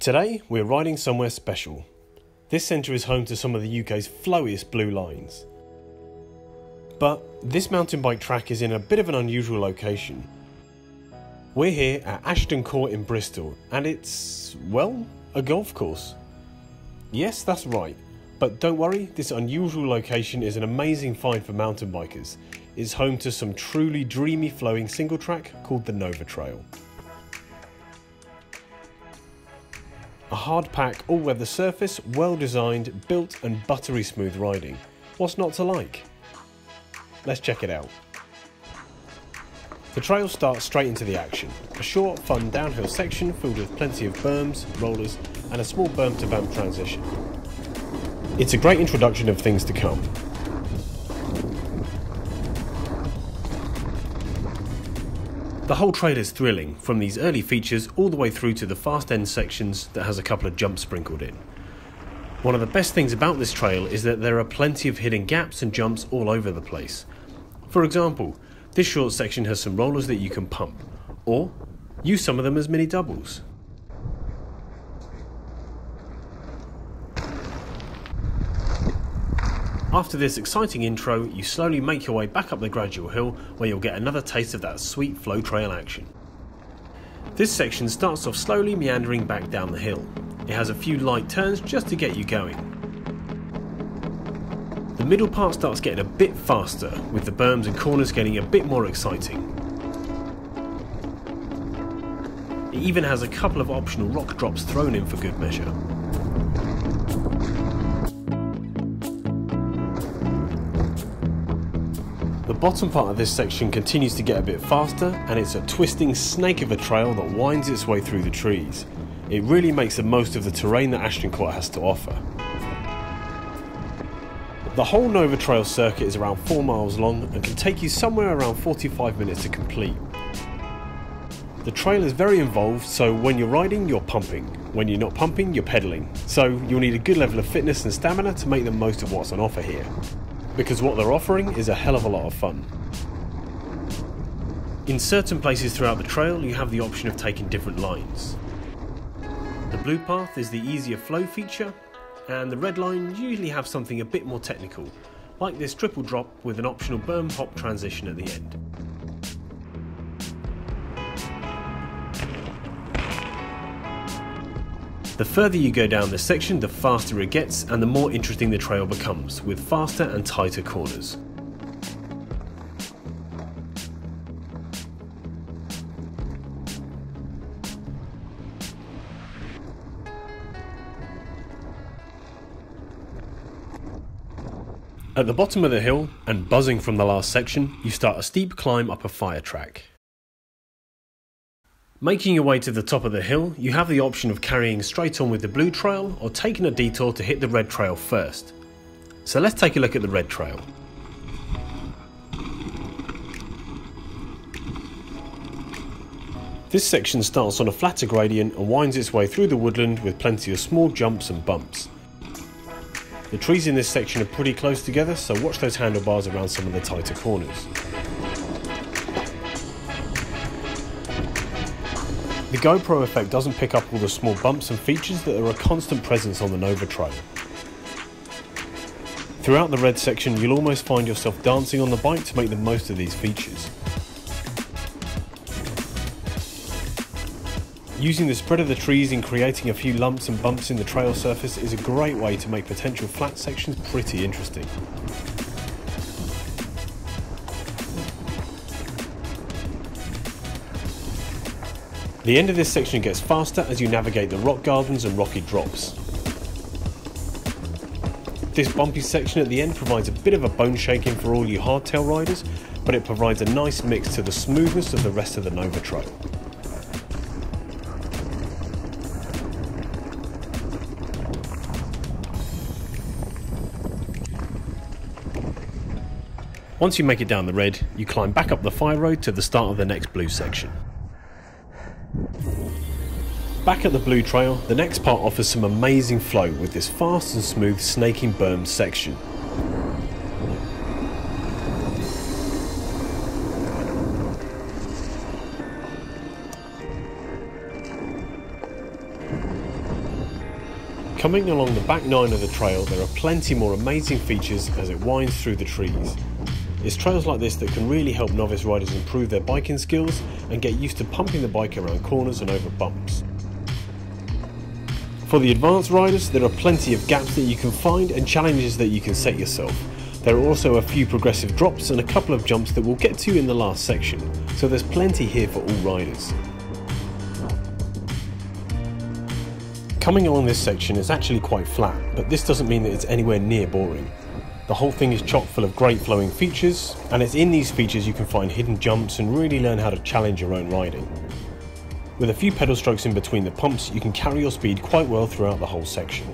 Today, we're riding somewhere special. This centre is home to some of the UK's flowiest blue lines. But this mountain bike track is in a bit of an unusual location. We're here at Ashton Court in Bristol, and it's, well, a golf course. Yes, that's right, but don't worry, this unusual location is an amazing find for mountain bikers. It's home to some truly dreamy flowing single track called the Nova Trail. A hard pack, all weather surface, well designed, built, and buttery smooth riding. What's not to like? Let's check it out. The trail starts straight into the action. A short, fun downhill section filled with plenty of berms, rollers, and a small berm to bump transition. It's a great introduction of things to come. The whole trail is thrilling, from these early features all the way through to the fast end sections that has a couple of jumps sprinkled in. One of the best things about this trail is that there are plenty of hidden gaps and jumps all over the place. For example, this short section has some rollers that you can pump, or use some of them as mini doubles. After this exciting intro, you slowly make your way back up the gradual hill where you'll get another taste of that sweet flow trail action. This section starts off slowly meandering back down the hill. It has a few light turns just to get you going. The middle part starts getting a bit faster, with the berms and corners getting a bit more exciting. It even has a couple of optional rock drops thrown in for good measure. Bottom part of this section continues to get a bit faster and it's a twisting snake of a trail that winds its way through the trees. It really makes the most of the terrain that Ashton Court has to offer. The whole Nova Trail circuit is around 4 miles long and can take you somewhere around 45 minutes to complete. The trail is very involved, so when you're riding, you're pumping. When you're not pumping, you're pedaling. So you'll need a good level of fitness and stamina to make the most of what's on offer here because what they're offering is a hell of a lot of fun. In certain places throughout the trail, you have the option of taking different lines. The blue path is the easier flow feature, and the red line usually have something a bit more technical, like this triple drop with an optional berm hop transition at the end. The further you go down this section, the faster it gets and the more interesting the trail becomes, with faster and tighter corners. At the bottom of the hill, and buzzing from the last section, you start a steep climb up a fire track. Making your way to the top of the hill, you have the option of carrying straight on with the blue trail or taking a detour to hit the red trail first. So let's take a look at the red trail. This section starts on a flatter gradient and winds its way through the woodland with plenty of small jumps and bumps. The trees in this section are pretty close together, so watch those handlebars around some of the tighter corners. The GoPro effect doesn't pick up all the small bumps and features that are a constant presence on the Nova Trail. Throughout the red section, you'll almost find yourself dancing on the bike to make the most of these features. Using the spread of the trees in creating a few lumps and bumps in the trail surface is a great way to make potential flat sections pretty interesting. The end of this section gets faster as you navigate the rock gardens and rocky drops. This bumpy section at the end provides a bit of a bone shaking for all you hardtail riders, but it provides a nice mix to the smoothness of the rest of the Nova Trail. Once you make it down the red, you climb back up the fire road to the start of the next blue section. Back at the Blue Trail, the next part offers some amazing flow with this fast and smooth snaking berm section. Coming along the back nine of the trail, there are plenty more amazing features as it winds through the trees. It's trails like this that can really help novice riders improve their biking skills and get used to pumping the bike around corners and over bumps. For the advanced riders, there are plenty of gaps that you can find and challenges that you can set yourself. There are also a few progressive drops and a couple of jumps that we'll get to in the last section, so there's plenty here for all riders. Coming along this section is actually quite flat, but this doesn't mean that it's anywhere near boring. The whole thing is chock full of great flowing features, and it's in these features you can find hidden jumps and really learn how to challenge your own riding. With a few pedal strokes in between the pumps, you can carry your speed quite well throughout the whole section.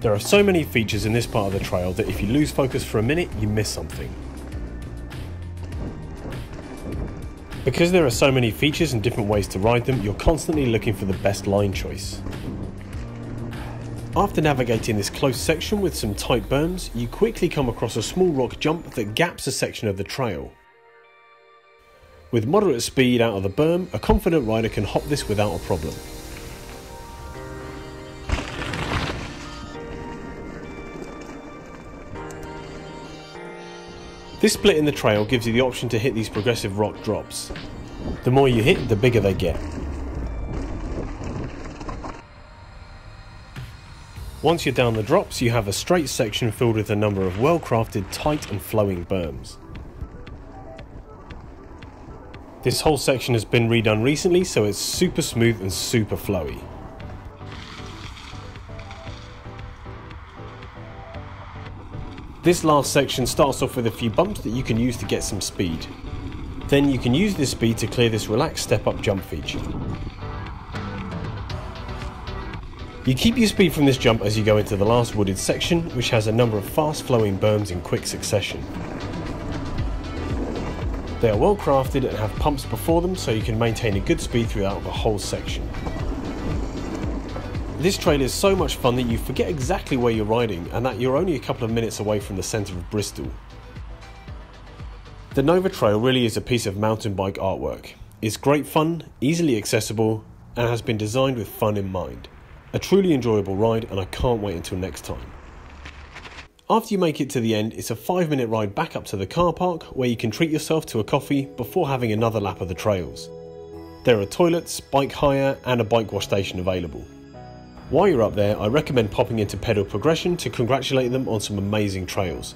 There are so many features in this part of the trail that if you lose focus for a minute, you miss something. Because there are so many features and different ways to ride them, you're constantly looking for the best line choice. After navigating this close section with some tight berms, you quickly come across a small rock jump that gaps a section of the trail. With moderate speed out of the berm, a confident rider can hop this without a problem. This split in the trail gives you the option to hit these progressive rock drops. The more you hit, the bigger they get. Once you're down the drops, you have a straight section filled with a number of well-crafted, tight and flowing berms. This whole section has been redone recently, so it's super smooth and super flowy. This last section starts off with a few bumps that you can use to get some speed. Then you can use this speed to clear this relaxed step up jump feature. You keep your speed from this jump as you go into the last wooded section, which has a number of fast flowing berms in quick succession. They are well crafted and have pumps before them so you can maintain a good speed throughout the whole section. This trail is so much fun that you forget exactly where you're riding and that you're only a couple of minutes away from the centre of Bristol. The Nova Trail really is a piece of mountain bike artwork. It's great fun, easily accessible, and has been designed with fun in mind. A truly enjoyable ride and I can't wait until next time. After you make it to the end, it's a 5 minute ride back up to the car park where you can treat yourself to a coffee before having another lap of the trails. There are toilets, bike hire, and a bike wash station available. While you're up there, I recommend popping into Pedal Progression to congratulate them on some amazing trails.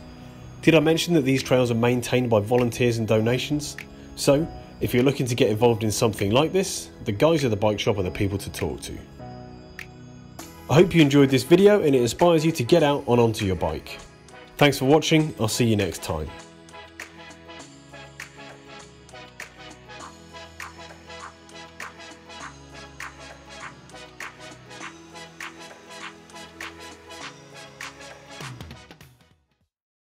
Did I mention that these trails are maintained by volunteers and donations? So, if you're looking to get involved in something like this, the guys at the bike shop are the people to talk to. I hope you enjoyed this video and it inspires you to get out and onto your bike. Thanks for watching, I'll see you next time.